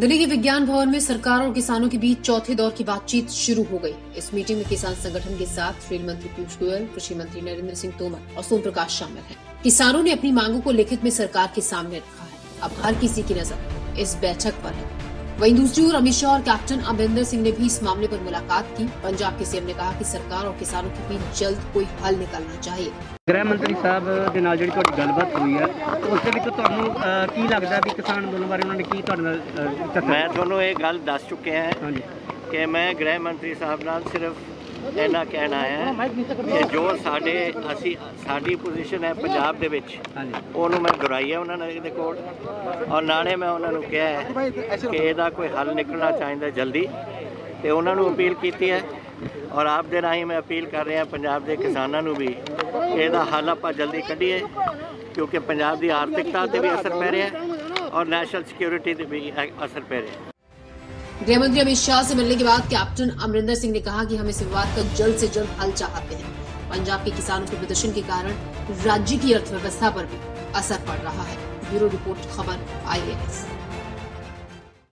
दिल्ली के विज्ञान भवन में सरकार और किसानों के बीच चौथे दौर की बातचीत शुरू हो गई। इस मीटिंग में किसान संगठन के साथ रेल मंत्री पीयूष गोयल, कृषि मंत्री नरेंद्र सिंह तोमर और सोम प्रकाश शामिल हैं। किसानों ने अपनी मांगों को लिखित में सरकार के सामने रखा है। अब हर किसी की नज़र इस बैठक पर है। वहीं दूसरी ओर अमित शाह और कैप्टन अमरिंदर सिंह ने भी इस मामले पर मुलाकात की पंजाब के सीएम ने कहा कि सरकार और किसानों के बीच जल्द कोई हल निकलना चाहिए ਗ੍ਰਹਿ ਮੰਤਰੀ ਸਾਹਿਬ ਦੇ ਨਾਲ ਜਿਹੜੀ ਤੁਹਾਡੀ ਗੱਲਬਾਤ ਹੋਈ ਹੈ ਉਸ ਦੇ ਵਿੱਚ ਤੁਹਾਨੂੰ ਅਹ, ਕੀ ਲੱਗਦਾ ਵੀ ਕਿਸਾਨ ਅੰਦੋਲਨ ਬਾਰੇ ਉਹਨਾਂ ਨੇ ਕੀ ਤੁਹਾਡੇ ਨਾਲ ਅਹ, ਚਰਚਾ ਮੈਂ ਤੁਹਾਨੂੰ ਇਹ ਗੱਲ ਦੱਸ ਚੁੱਕਿਆ ਹਾਂ ਹਾਂਜੀ ਕਿ ਮੈਂ ਗ੍ਰਹਿ ਮੰਤਰੀ ਸਾਹਿਬ ਨਾਲ ਸਿਰਫ ਇੰਨਾ ਕਹਿਣਾ ਹੈ ਕਿ ਜੋ ਸਾਡੇ, ਅਸੀਂ, ਸਾਡੀ ਪੋਜੀਸ਼ਨ ਹੈ ਪੰਜਾਬ ਦੇ ਵਿੱਚ। ਉਹਨੂੰ ਮੈਂ ਦੁਹਰਾਈ ਹੈ ਉਹਨਾਂ ਨੇ ਦੇ ਕੋਲ। ਔਰ ਨਾਲੇ ਮੈਂ ਉਹਨਾਂ ਨੂੰ ਕਿਹਾ ਹੈ ਕਿ ਇਹਦਾ ਕੋਈ ਹੱਲ ਨਿਕਲਣਾ ਚਾਹੀਦਾ ਜਲਦੀ। ਤੇ ਉਹਨਾਂ ਨੂੰ ਅਪੀਲ ਕੀਤੀ ਹੈ। ਔਰ ਆਪ ਦੇ ਰਾਹੀਂ ਮੈਂ ਅਪੀਲ ਕਰ ਰਿਹਾ ਪੰਜਾਬ ਦੇ ਕਿਸਾਨਾਂ ਨੂੰ ਵੀ ਇਹਦਾ ਹੱਲ ਆਪਾਂ ਜਲਦੀ ਕੱਢੀਏ, ਕਿਉਂਕਿ ਪੰਜਾਬ ਦੀ ਆਰਥਿਕਤਾ ਤੇ ਵੀ ਅਸਰ ਪੈ ਰਿਹਾ ਹੈ ਔਰ ਨੈਸ਼ਨਲ ਸਿਕਿਉਰਿਟੀ ਤੇ ਵੀ ਅਸਰ ਪੈ ਰਿਹਾ गृह मंत्री अमित शाह से मिलने के बाद कैप्टन अमरिंदर सिंह ने कहा कि हम इस विवाद का जल्द से जल्द हल चाहते हैं। पंजाब के किसानों के प्रदर्शन के कारण राज्य की अर्थव्यवस्था पर भी असर पड़ रहा है। ब्यूरो रिपोर्ट, खबर आई